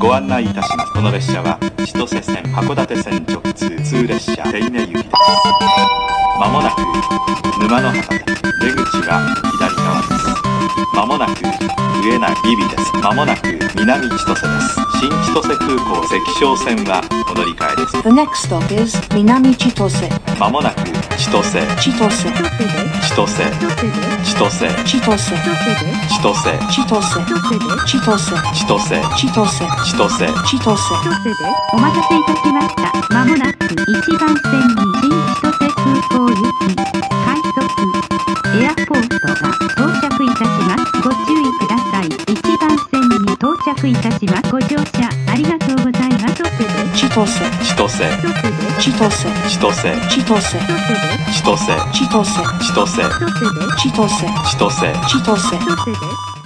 ご案内いたします。この列車は千歳線函館線直通通列車手稲行きです。まもなく沼の畑出口は左側ですまもなく上名ビビです。まもなく南千歳です新千歳空港関商線はお乗り換えです。The next stop is Minami Chitose. まもなく千歳.千歳。千歳。Chitose. 千歳。Chitose. Chitose. 千歳。Chitose. 千歳。Chitose. 千歳。でお待たせいたしました。まもなく1番線に新千歳。空港行き快速エアポートが到着いたします。ご注意ください。1番線に到着いたします。ご乗車ありがとうございます。千歳千歳。千歳。千歳。千歳。千歳。千歳。千歳。千歳。千歳千歳千歳千歳千歳。千歳。